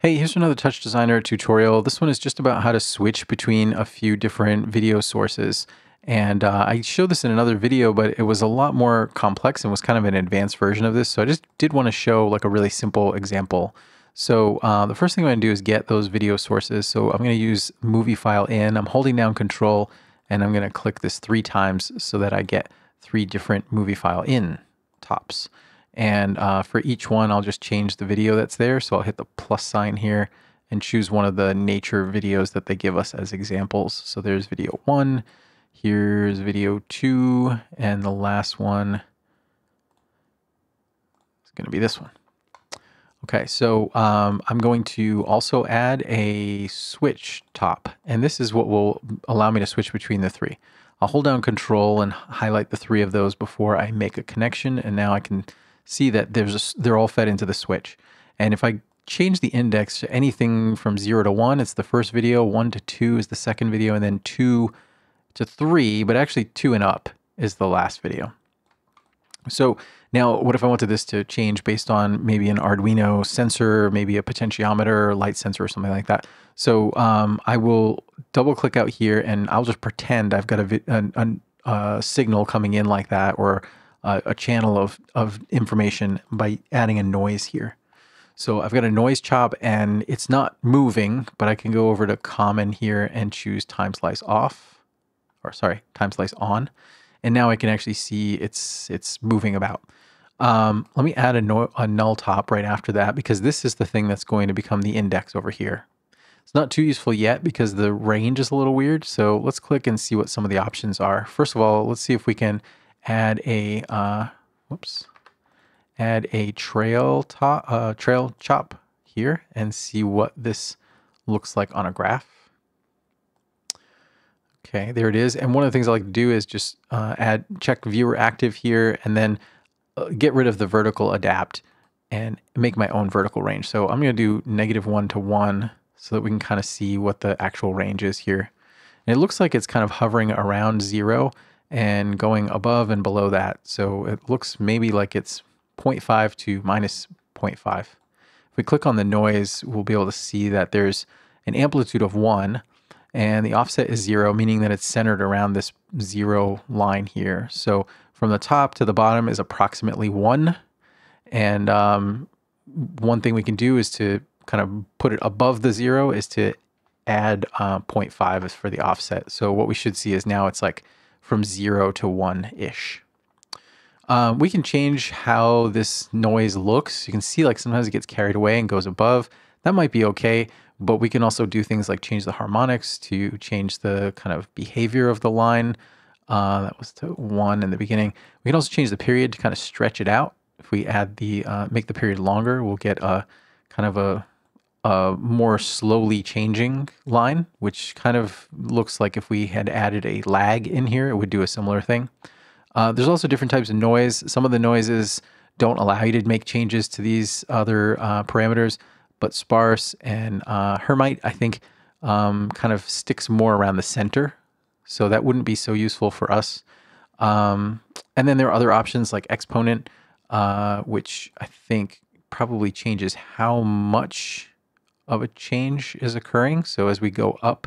Hey, here's another TouchDesigner tutorial. This one is just about how to switch between a few different video sources. And uh, I showed this in another video, but it was a lot more complex and was kind of an advanced version of this. So I just did want to show like a really simple example. So uh, the first thing I'm going to do is get those video sources. So I'm going to use movie file in. I'm holding down control and I'm going to click this three times so that I get three different movie file in tops. And uh, for each one, I'll just change the video that's there. So I'll hit the plus sign here and choose one of the nature videos that they give us as examples. So there's video one, here's video two, and the last one is going to be this one. Okay, so um, I'm going to also add a switch top, and this is what will allow me to switch between the three. I'll hold down control and highlight the three of those before I make a connection, and now I can see that there's a, they're all fed into the switch. And if I change the index to anything from 0 to 1, it's the first video, 1 to 2 is the second video, and then 2 to 3, but actually 2 and up is the last video. So now what if I wanted this to change based on maybe an Arduino sensor, maybe a potentiometer, light sensor or something like that. So um, I will double click out here and I'll just pretend I've got a, a, a signal coming in like that or uh, a channel of, of information by adding a noise here. So I've got a noise chop and it's not moving, but I can go over to common here and choose time slice off, or sorry, time slice on. And now I can actually see it's it's moving about. Um, let me add a, no, a null top right after that because this is the thing that's going to become the index over here. It's not too useful yet because the range is a little weird. So let's click and see what some of the options are. First of all, let's see if we can add a uh, whoops, add a trail top, uh, trail chop here and see what this looks like on a graph. Okay, there it is. And one of the things I like to do is just uh, add check viewer active here and then uh, get rid of the vertical adapt and make my own vertical range. So I'm going to do negative one to one so that we can kind of see what the actual range is here. And it looks like it's kind of hovering around zero and going above and below that. So it looks maybe like it's 0.5 to minus 0.5. If we click on the noise, we'll be able to see that there's an amplitude of 1 and the offset is 0, meaning that it's centered around this 0 line here. So from the top to the bottom is approximately 1. And um, one thing we can do is to kind of put it above the 0 is to add uh, 0.5 for the offset. So what we should see is now it's like from zero to one ish. Um, we can change how this noise looks. You can see like sometimes it gets carried away and goes above. That might be okay, but we can also do things like change the harmonics to change the kind of behavior of the line. Uh, that was to one in the beginning. We can also change the period to kind of stretch it out. If we add the, uh, make the period longer, we'll get a kind of a a more slowly changing line, which kind of looks like if we had added a lag in here, it would do a similar thing. Uh, there's also different types of noise. Some of the noises don't allow you to make changes to these other uh, parameters, but sparse and uh, Hermite, I think, um, kind of sticks more around the center. So that wouldn't be so useful for us. Um, and then there are other options like exponent, uh, which I think probably changes how much of a change is occurring. So as we go up,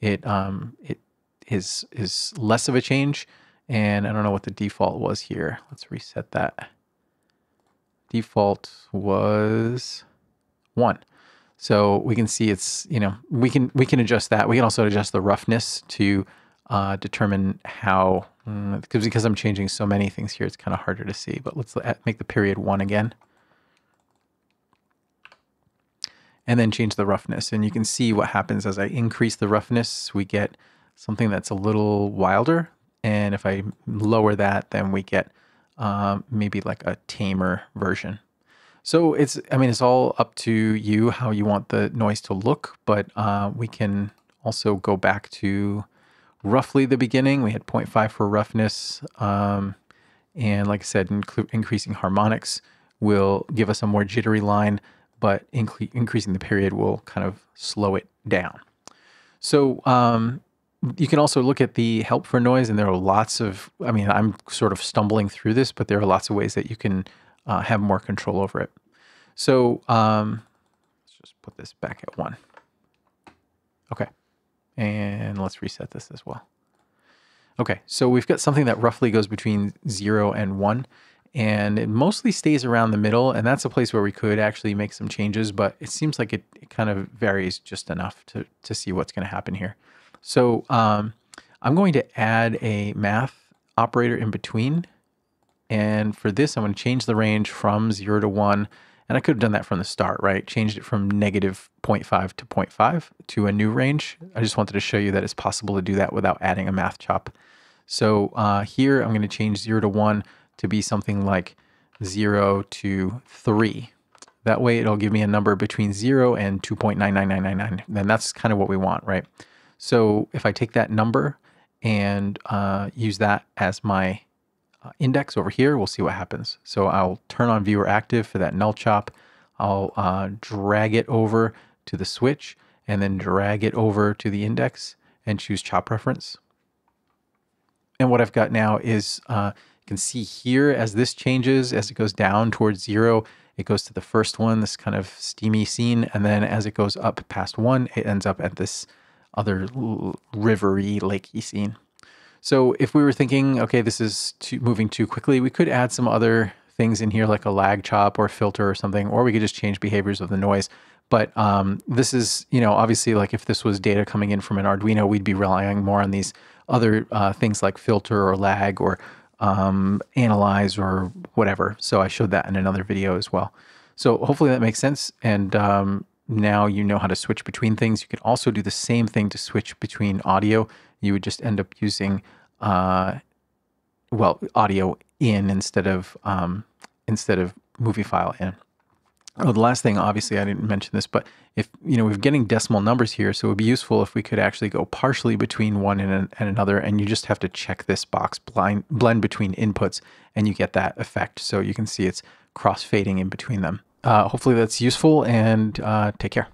it um, it is is less of a change. And I don't know what the default was here. Let's reset that. Default was one. So we can see it's, you know, we can we can adjust that. We can also adjust the roughness to uh, determine how, because mm, because I'm changing so many things here, it's kind of harder to see. But let's make the period one again. And then change the roughness. And you can see what happens as I increase the roughness, we get something that's a little wilder. And if I lower that, then we get um, maybe like a tamer version. So it's, I mean, it's all up to you how you want the noise to look, but uh, we can also go back to roughly the beginning. We had 0.5 for roughness. Um, and like I said, increasing harmonics will give us a more jittery line but increasing the period will kind of slow it down. So um, you can also look at the help for noise, and there are lots of, I mean, I'm sort of stumbling through this, but there are lots of ways that you can uh, have more control over it. So um, let's just put this back at one. Okay. And let's reset this as well. Okay, so we've got something that roughly goes between zero and one, and it mostly stays around the middle, and that's a place where we could actually make some changes, but it seems like it, it kind of varies just enough to, to see what's going to happen here. So um, I'm going to add a math operator in between, and for this, I'm going to change the range from zero to one, and I could have done that from the start, right? Changed it from negative 0.5 to 0.5 to a new range. I just wanted to show you that it's possible to do that without adding a math chop. So uh, here I'm going to change 0 to 1 to be something like 0 to 3. That way it'll give me a number between 0 and 2.99999. Then that's kind of what we want, right? So if I take that number and uh, use that as my uh, index over here, we'll see what happens. So I'll turn on viewer active for that null chop. I'll uh, drag it over to the switch and then drag it over to the index and choose chop reference. And what I've got now is uh, can see here as this changes, as it goes down towards zero, it goes to the first one, this kind of steamy scene. And then as it goes up past one, it ends up at this other rivery, lakey scene. So if we were thinking, okay, this is too, moving too quickly, we could add some other things in here like a lag chop or filter or something, or we could just change behaviors of the noise. But um, this is, you know, obviously like if this was data coming in from an Arduino, we'd be relying more on these other uh, things like filter or lag or um, analyze or whatever. So I showed that in another video as well. So hopefully that makes sense. And um, now you know how to switch between things. You can also do the same thing to switch between audio. You would just end up using, uh, well, audio in instead of um, instead of movie file in. Oh, the last thing, obviously, I didn't mention this, but if you know we're getting decimal numbers here, so it would be useful if we could actually go partially between one and, and another, and you just have to check this box blind blend between inputs, and you get that effect. So you can see it's cross fading in between them. Uh, hopefully that's useful, and uh, take care.